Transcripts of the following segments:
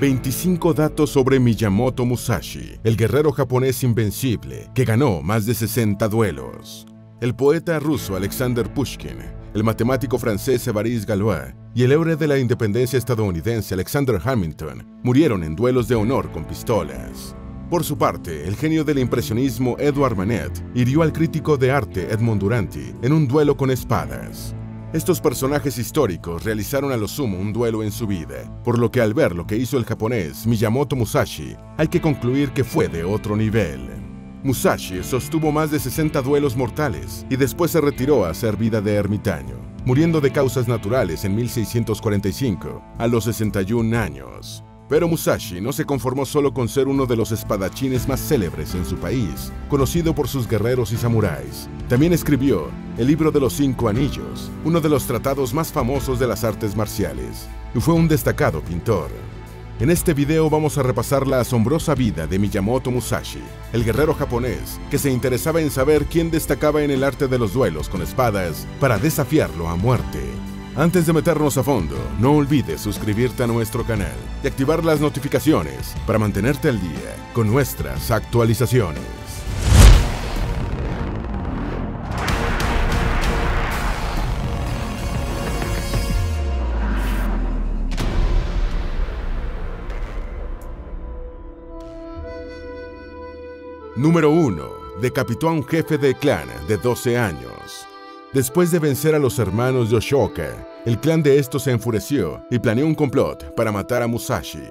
25 datos sobre Miyamoto Musashi, el guerrero japonés invencible que ganó más de 60 duelos. El poeta ruso Alexander Pushkin, el matemático francés Évariste Galois y el héroe de la independencia estadounidense Alexander Hamilton murieron en duelos de honor con pistolas. Por su parte, el genio del impresionismo Edouard Manet hirió al crítico de arte Edmond Duranty en un duelo con espadas. Estos personajes históricos realizaron a lo sumo un duelo en su vida, por lo que al ver lo que hizo el japonés Miyamoto Musashi, hay que concluir que fue de otro nivel. Musashi sostuvo más de 60 duelos mortales y después se retiró a hacer vida de ermitaño, muriendo de causas naturales en 1645, a los 61 años. Pero Musashi no se conformó solo con ser uno de los espadachines más célebres en su país, conocido por sus guerreros y samuráis. También escribió el libro de los cinco anillos, uno de los tratados más famosos de las artes marciales, y fue un destacado pintor. En este video vamos a repasar la asombrosa vida de Miyamoto Musashi, el guerrero japonés que se interesaba en saber quién destacaba en el arte de los duelos con espadas para desafiarlo a muerte. Antes de meternos a fondo, no olvides suscribirte a nuestro canal y activar las notificaciones para mantenerte al día con nuestras actualizaciones. Número 1. Decapitó a un jefe de clan de 12 años. Después de vencer a los hermanos Yoshoka, el clan de estos se enfureció y planeó un complot para matar a Musashi.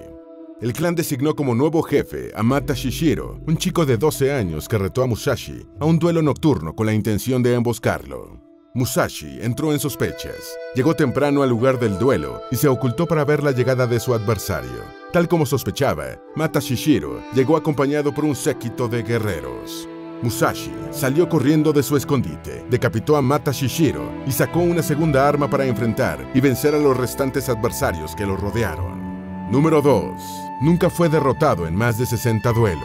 El clan designó como nuevo jefe a Mata Shishiro, un chico de 12 años que retó a Musashi a un duelo nocturno con la intención de emboscarlo. Musashi entró en sospechas, llegó temprano al lugar del duelo y se ocultó para ver la llegada de su adversario. Tal como sospechaba, Mata Shishiro llegó acompañado por un séquito de guerreros. Musashi salió corriendo de su escondite, decapitó a Mata Shishiro y sacó una segunda arma para enfrentar y vencer a los restantes adversarios que lo rodearon. Número 2. Nunca fue derrotado en más de 60 duelos.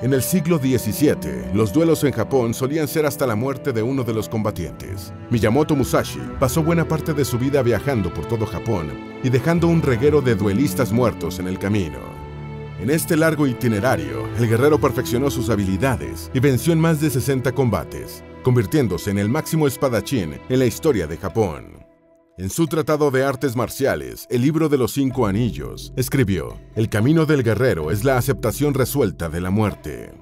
En el siglo XVII, los duelos en Japón solían ser hasta la muerte de uno de los combatientes. Miyamoto Musashi pasó buena parte de su vida viajando por todo Japón y dejando un reguero de duelistas muertos en el camino. En este largo itinerario, el guerrero perfeccionó sus habilidades y venció en más de 60 combates, convirtiéndose en el máximo espadachín en la historia de Japón. En su Tratado de Artes Marciales, el libro de los Cinco Anillos, escribió, El camino del guerrero es la aceptación resuelta de la muerte.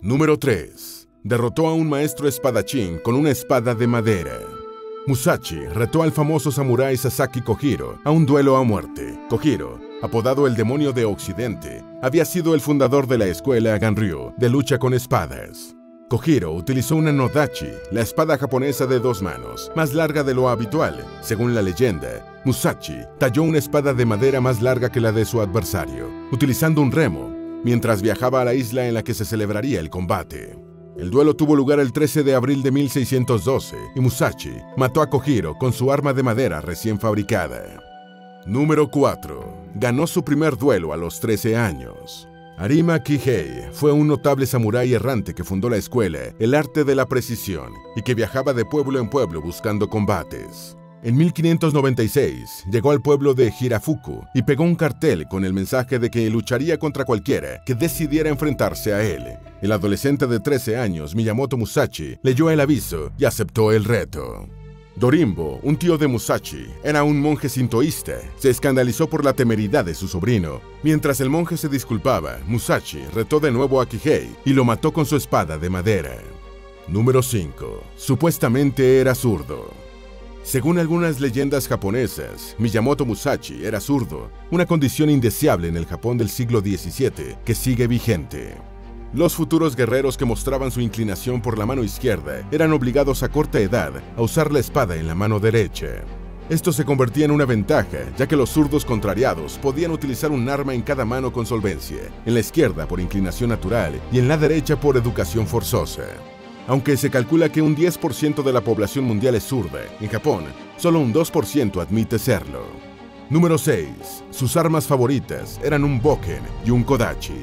Número 3. Derrotó a un maestro espadachín con una espada de madera. Musashi retó al famoso samurái Sasaki Kojiro a un duelo a muerte. Kojiro, apodado el demonio de Occidente, había sido el fundador de la escuela Ganryu de lucha con espadas. Kojiro utilizó una Nodachi, la espada japonesa de dos manos, más larga de lo habitual. Según la leyenda, Musashi talló una espada de madera más larga que la de su adversario, utilizando un remo, mientras viajaba a la isla en la que se celebraría el combate. El duelo tuvo lugar el 13 de abril de 1612 y Musashi mató a Kojiro con su arma de madera recién fabricada. Número 4. Ganó su primer duelo a los 13 años. Arima Kihei fue un notable samurái errante que fundó la escuela El Arte de la Precisión y que viajaba de pueblo en pueblo buscando combates. En 1596 llegó al pueblo de Hirafuku y pegó un cartel con el mensaje de que lucharía contra cualquiera que decidiera enfrentarse a él. El adolescente de 13 años, Miyamoto Musashi, leyó el aviso y aceptó el reto. Dorimbo, un tío de Musashi, era un monje sintoísta. Se escandalizó por la temeridad de su sobrino. Mientras el monje se disculpaba, Musashi retó de nuevo a Kihei y lo mató con su espada de madera. Número 5. Supuestamente era zurdo. Según algunas leyendas japonesas, Miyamoto Musashi era zurdo, una condición indeseable en el Japón del siglo XVII que sigue vigente. Los futuros guerreros que mostraban su inclinación por la mano izquierda eran obligados a corta edad a usar la espada en la mano derecha. Esto se convertía en una ventaja, ya que los zurdos contrariados podían utilizar un arma en cada mano con solvencia, en la izquierda por inclinación natural y en la derecha por educación forzosa. Aunque se calcula que un 10% de la población mundial es zurda, en Japón, solo un 2% admite serlo. Número 6. Sus armas favoritas eran un boken y un kodachi.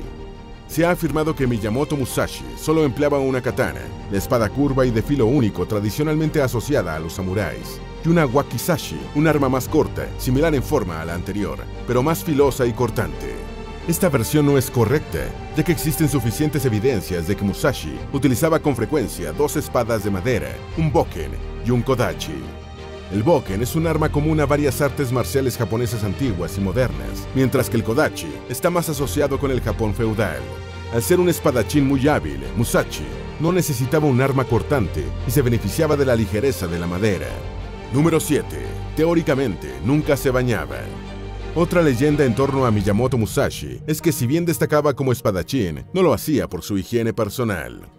Se ha afirmado que Miyamoto Musashi solo empleaba una katana, la espada curva y de filo único tradicionalmente asociada a los samuráis, y una wakizashi, un arma más corta, similar en forma a la anterior, pero más filosa y cortante. Esta versión no es correcta, ya que existen suficientes evidencias de que Musashi utilizaba con frecuencia dos espadas de madera, un boken y un kodachi. El boken es un arma común a varias artes marciales japonesas antiguas y modernas, mientras que el kodachi está más asociado con el Japón feudal. Al ser un espadachín muy hábil, Musashi no necesitaba un arma cortante y se beneficiaba de la ligereza de la madera. Número 7. Teóricamente, nunca se bañaba. Otra leyenda en torno a Miyamoto Musashi es que si bien destacaba como espadachín, no lo hacía por su higiene personal.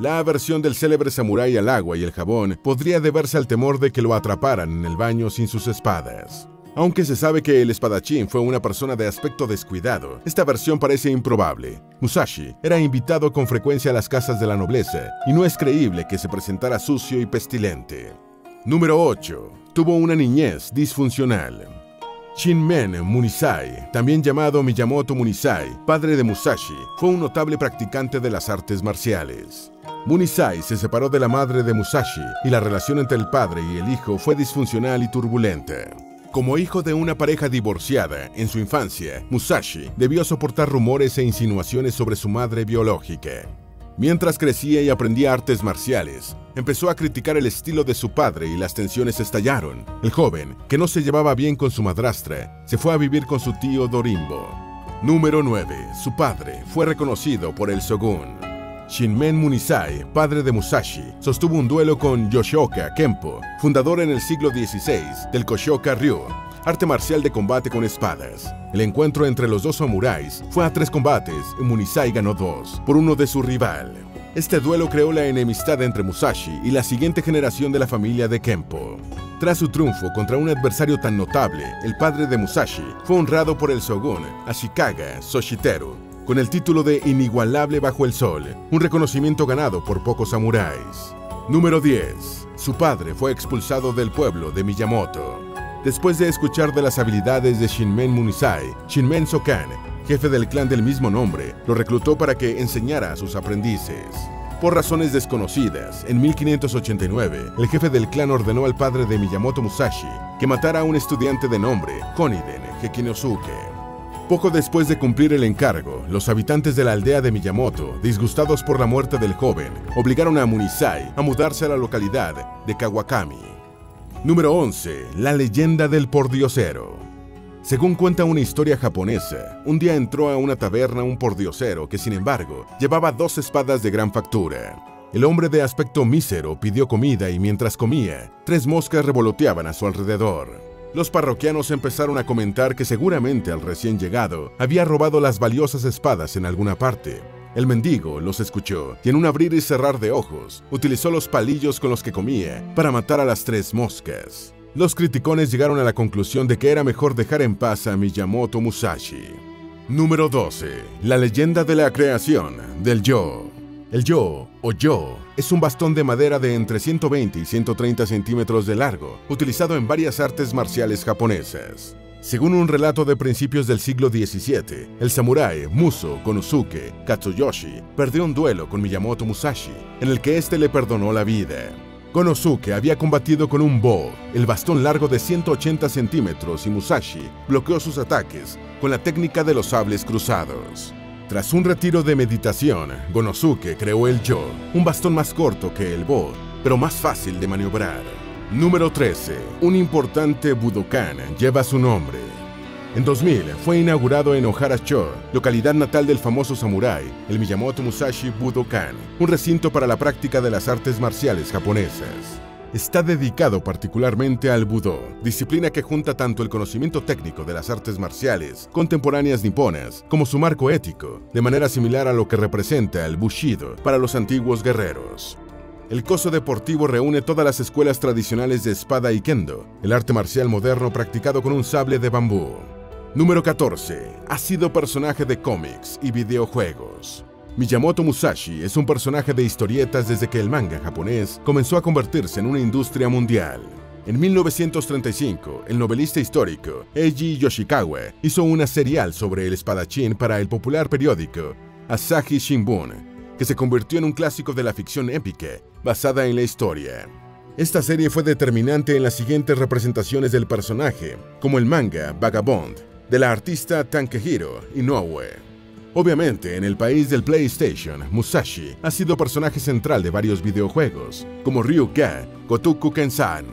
La aversión del célebre samurái al agua y el jabón podría deberse al temor de que lo atraparan en el baño sin sus espadas. Aunque se sabe que el espadachín fue una persona de aspecto descuidado, esta versión parece improbable. Musashi era invitado con frecuencia a las casas de la nobleza y no es creíble que se presentara sucio y pestilente. Número 8. Tuvo una niñez disfuncional. Shinmen Munisai, también llamado Miyamoto Munisai, padre de Musashi, fue un notable practicante de las artes marciales. Munisai se separó de la madre de Musashi y la relación entre el padre y el hijo fue disfuncional y turbulenta. Como hijo de una pareja divorciada, en su infancia, Musashi debió soportar rumores e insinuaciones sobre su madre biológica. Mientras crecía y aprendía artes marciales, empezó a criticar el estilo de su padre y las tensiones estallaron. El joven, que no se llevaba bien con su madrastra, se fue a vivir con su tío Dorimbo. Número 9. Su padre fue reconocido por el shogun. Shinmen Munisai, padre de Musashi, sostuvo un duelo con Yoshioka Kempo, fundador en el siglo XVI del Koshoka Ryu, arte marcial de combate con espadas. El encuentro entre los dos samuráis fue a tres combates y Munisai ganó dos, por uno de su rival. Este duelo creó la enemistad entre Musashi y la siguiente generación de la familia de Kempo. Tras su triunfo contra un adversario tan notable, el padre de Musashi fue honrado por el shogun Ashikaga Soshiteru con el título de Inigualable bajo el sol, un reconocimiento ganado por pocos samuráis. Número 10. Su padre fue expulsado del pueblo de Miyamoto. Después de escuchar de las habilidades de Shinmen Munisai, Shinmen Sokan, jefe del clan del mismo nombre, lo reclutó para que enseñara a sus aprendices. Por razones desconocidas, en 1589, el jefe del clan ordenó al padre de Miyamoto Musashi que matara a un estudiante de nombre Koniden Hekinosuke. Poco después de cumplir el encargo, los habitantes de la aldea de Miyamoto, disgustados por la muerte del joven, obligaron a Munisai a mudarse a la localidad de Kawakami. Número 11. La leyenda del pordiosero. Según cuenta una historia japonesa, un día entró a una taberna un pordiosero que, sin embargo, llevaba dos espadas de gran factura. El hombre de aspecto mísero pidió comida y mientras comía, tres moscas revoloteaban a su alrededor. Los parroquianos empezaron a comentar que seguramente al recién llegado había robado las valiosas espadas en alguna parte. El mendigo los escuchó y en un abrir y cerrar de ojos utilizó los palillos con los que comía para matar a las tres moscas. Los criticones llegaron a la conclusión de que era mejor dejar en paz a Miyamoto Musashi. Número 12. La leyenda de la creación del yo. El yo, o yo, es un bastón de madera de entre 120 y 130 centímetros de largo, utilizado en varias artes marciales japonesas. Según un relato de principios del siglo XVII, el samurái Muso Konosuke Katsuyoshi perdió un duelo con Miyamoto Musashi, en el que éste le perdonó la vida. Konosuke había combatido con un bo, el bastón largo de 180 centímetros, y Musashi bloqueó sus ataques con la técnica de los sables cruzados. Tras un retiro de meditación, Gonosuke creó el Yo, un bastón más corto que el Bo, pero más fácil de maniobrar. Número 13. Un importante Budokan lleva su nombre. En 2000 fue inaugurado en Ohara-cho, localidad natal del famoso samurái, el Miyamoto Musashi Budokan, un recinto para la práctica de las artes marciales japonesas está dedicado particularmente al Budo, disciplina que junta tanto el conocimiento técnico de las artes marciales contemporáneas niponas como su marco ético, de manera similar a lo que representa el Bushido para los antiguos guerreros. El coso deportivo reúne todas las escuelas tradicionales de espada y kendo, el arte marcial moderno practicado con un sable de bambú. Número 14. Ha sido personaje de cómics y videojuegos. Miyamoto Musashi es un personaje de historietas desde que el manga japonés comenzó a convertirse en una industria mundial. En 1935, el novelista histórico Eiji Yoshikawa hizo una serial sobre el espadachín para el popular periódico Asahi Shimbun, que se convirtió en un clásico de la ficción épica basada en la historia. Esta serie fue determinante en las siguientes representaciones del personaje, como el manga Vagabond, de la artista Tankehiro Inoue. Obviamente, en el país del PlayStation, Musashi ha sido personaje central de varios videojuegos, como Ryuga, Kotoku Kensan.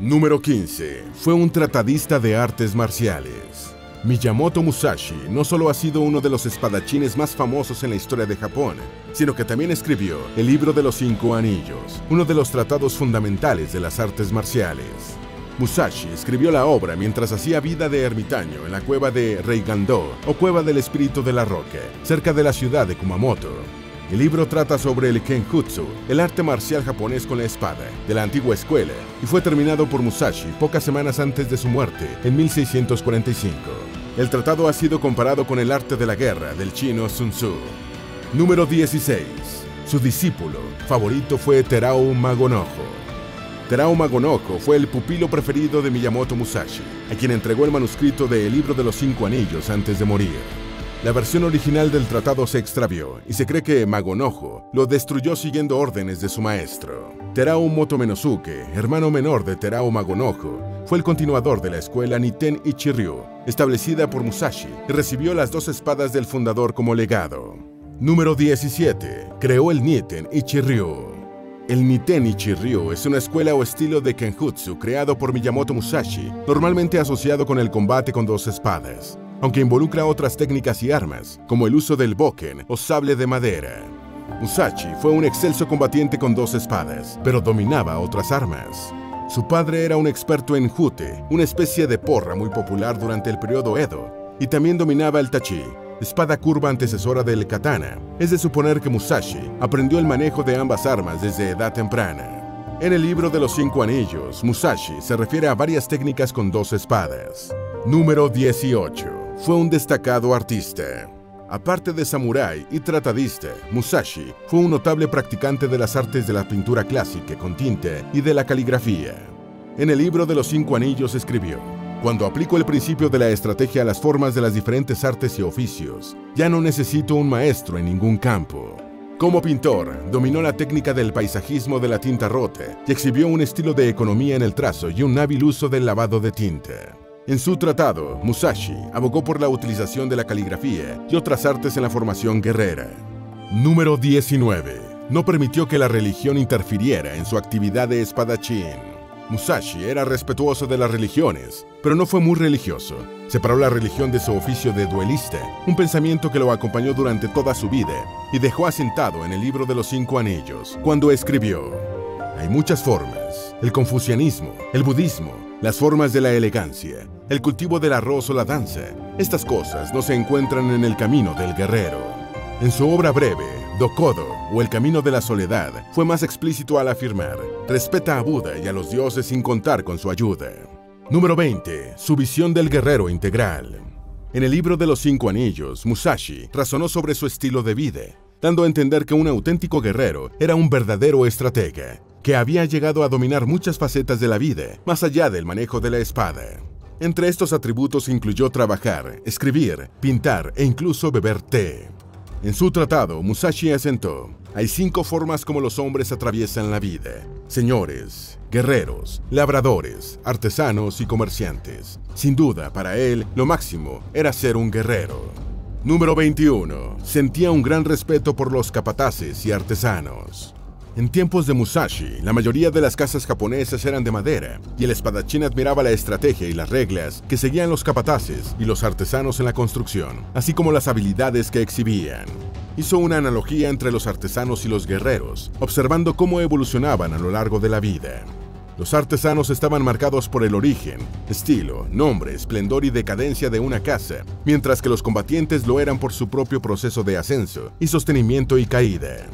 Número 15. Fue un tratadista de artes marciales. Miyamoto Musashi no solo ha sido uno de los espadachines más famosos en la historia de Japón, sino que también escribió el libro de los cinco anillos, uno de los tratados fundamentales de las artes marciales. Musashi escribió la obra mientras hacía vida de ermitaño en la cueva de Reigando o Cueva del Espíritu de la Roca, cerca de la ciudad de Kumamoto. El libro trata sobre el Kenjutsu, el arte marcial japonés con la espada, de la antigua escuela, y fue terminado por Musashi pocas semanas antes de su muerte, en 1645. El tratado ha sido comparado con el arte de la guerra del chino Sun Tzu. Número 16. Su discípulo favorito fue Terao Magonojo. Terao Magonojo fue el pupilo preferido de Miyamoto Musashi, a quien entregó el manuscrito de El libro de los cinco anillos antes de morir. La versión original del tratado se extravió y se cree que Magonojo lo destruyó siguiendo órdenes de su maestro. Terao Motomenosuke, hermano menor de Terao Magonojo, fue el continuador de la escuela Niten Ichiryu, establecida por Musashi, y recibió las dos espadas del fundador como legado. Número 17. Creó el Niten Ichiryu. El Niten Ichiryu es una escuela o estilo de Kenjutsu creado por Miyamoto Musashi, normalmente asociado con el combate con dos espadas, aunque involucra otras técnicas y armas, como el uso del boken o sable de madera. Musashi fue un excelso combatiente con dos espadas, pero dominaba otras armas. Su padre era un experto en jute, una especie de porra muy popular durante el periodo Edo, y también dominaba el tachi, espada curva antecesora del katana. Es de suponer que Musashi aprendió el manejo de ambas armas desde edad temprana. En el libro de los cinco anillos, Musashi se refiere a varias técnicas con dos espadas. Número 18. Fue un destacado artista. Aparte de samurái y tratadista, Musashi fue un notable practicante de las artes de la pintura clásica con tinte y de la caligrafía. En el libro de los cinco anillos escribió, Cuando aplico el principio de la estrategia a las formas de las diferentes artes y oficios, ya no necesito un maestro en ningún campo. Como pintor, dominó la técnica del paisajismo de la tinta rota y exhibió un estilo de economía en el trazo y un hábil uso del lavado de tinta. En su tratado, Musashi abogó por la utilización de la caligrafía y otras artes en la formación guerrera. Número 19. No permitió que la religión interfiriera en su actividad de espadachín. Musashi era respetuoso de las religiones, pero no fue muy religioso. Separó la religión de su oficio de duelista, un pensamiento que lo acompañó durante toda su vida, y dejó asentado en el libro de los cinco anillos, cuando escribió, Hay muchas formas, el confucianismo, el budismo, las formas de la elegancia, el cultivo del arroz o la danza. Estas cosas no se encuentran en el camino del guerrero. En su obra breve, Dokodo, o El Camino de la Soledad, fue más explícito al afirmar, respeta a Buda y a los dioses sin contar con su ayuda. Número 20. Su visión del guerrero integral. En el libro de los cinco anillos, Musashi razonó sobre su estilo de vida, dando a entender que un auténtico guerrero era un verdadero estratega, que había llegado a dominar muchas facetas de la vida, más allá del manejo de la espada. Entre estos atributos incluyó trabajar, escribir, pintar e incluso beber té. En su tratado, Musashi asentó, hay cinco formas como los hombres atraviesan la vida. Señores, guerreros, labradores, artesanos y comerciantes. Sin duda, para él, lo máximo era ser un guerrero. Número 21. Sentía un gran respeto por los capataces y artesanos. En tiempos de Musashi, la mayoría de las casas japonesas eran de madera, y el espadachín admiraba la estrategia y las reglas que seguían los capataces y los artesanos en la construcción, así como las habilidades que exhibían. Hizo una analogía entre los artesanos y los guerreros, observando cómo evolucionaban a lo largo de la vida. Los artesanos estaban marcados por el origen, estilo, nombre, esplendor y decadencia de una casa, mientras que los combatientes lo eran por su propio proceso de ascenso y sostenimiento y caída.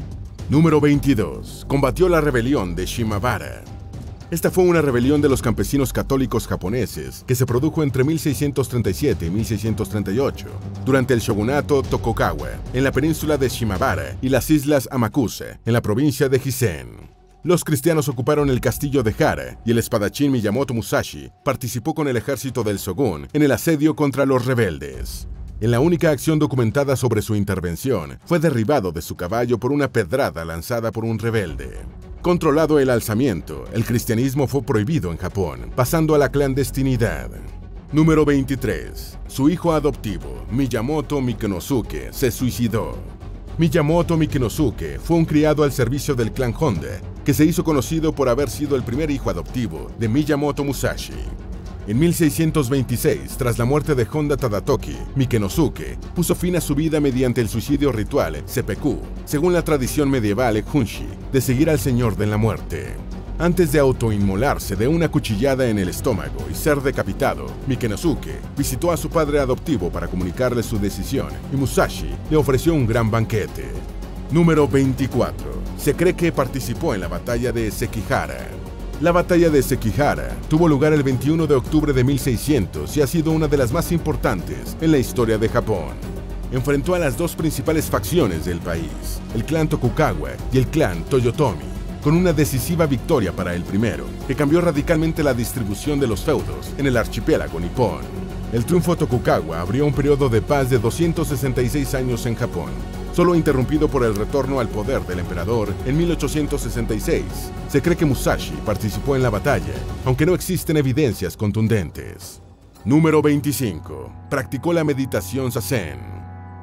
Número 22. Combatió la rebelión de Shimabara. Esta fue una rebelión de los campesinos católicos japoneses que se produjo entre 1637 y 1638 durante el shogunato Tokugawa en la península de Shimabara y las islas Amakusa en la provincia de Hisen. Los cristianos ocuparon el castillo de Hara y el espadachín Miyamoto Musashi participó con el ejército del shogun en el asedio contra los rebeldes. En la única acción documentada sobre su intervención, fue derribado de su caballo por una pedrada lanzada por un rebelde. Controlado el alzamiento, el cristianismo fue prohibido en Japón, pasando a la clandestinidad. Número 23. Su hijo adoptivo, Miyamoto Mikenosuke, se suicidó. Miyamoto Mikenosuke fue un criado al servicio del clan Honda, que se hizo conocido por haber sido el primer hijo adoptivo de Miyamoto Musashi. En 1626, tras la muerte de Honda Tadatoki, Mikenosuke puso fin a su vida mediante el suicidio ritual seppuku, según la tradición medieval Hunshi, de seguir al Señor de la Muerte. Antes de autoinmolarse de una cuchillada en el estómago y ser decapitado, Mikenosuke visitó a su padre adoptivo para comunicarle su decisión y Musashi le ofreció un gran banquete. Número 24. Se cree que participó en la batalla de Sekihara. La batalla de Sekihara tuvo lugar el 21 de octubre de 1600 y ha sido una de las más importantes en la historia de Japón. Enfrentó a las dos principales facciones del país, el clan Tokugawa y el clan Toyotomi con una decisiva victoria para el primero, que cambió radicalmente la distribución de los feudos en el archipiélago nipón. El triunfo Tokugawa abrió un periodo de paz de 266 años en Japón, solo interrumpido por el retorno al poder del emperador en 1866. Se cree que Musashi participó en la batalla, aunque no existen evidencias contundentes. Número 25. Practicó la meditación Sazen.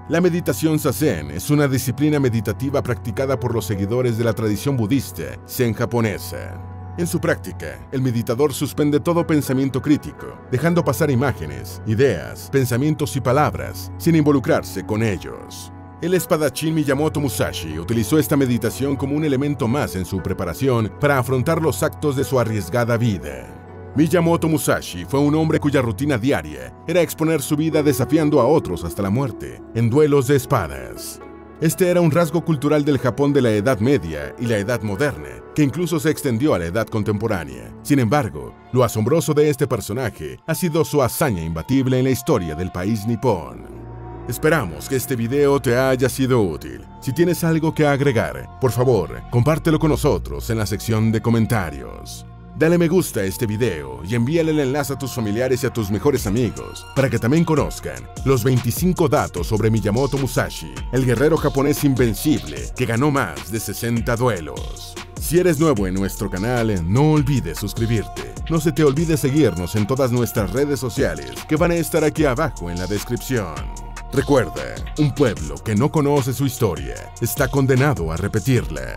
La meditación Zazen es una disciplina meditativa practicada por los seguidores de la tradición budista zen japonesa. En su práctica, el meditador suspende todo pensamiento crítico, dejando pasar imágenes, ideas, pensamientos y palabras, sin involucrarse con ellos. El espadachín Miyamoto Musashi utilizó esta meditación como un elemento más en su preparación para afrontar los actos de su arriesgada vida. Miyamoto Musashi fue un hombre cuya rutina diaria era exponer su vida desafiando a otros hasta la muerte, en duelos de espadas. Este era un rasgo cultural del Japón de la Edad Media y la Edad Moderna, que incluso se extendió a la Edad Contemporánea. Sin embargo, lo asombroso de este personaje ha sido su hazaña imbatible en la historia del país nipón. Esperamos que este video te haya sido útil. Si tienes algo que agregar, por favor, compártelo con nosotros en la sección de comentarios. Dale me gusta a este video y envíale el enlace a tus familiares y a tus mejores amigos para que también conozcan los 25 datos sobre Miyamoto Musashi, el guerrero japonés invencible que ganó más de 60 duelos. Si eres nuevo en nuestro canal, no olvides suscribirte. No se te olvide seguirnos en todas nuestras redes sociales que van a estar aquí abajo en la descripción. Recuerda, un pueblo que no conoce su historia está condenado a repetirla.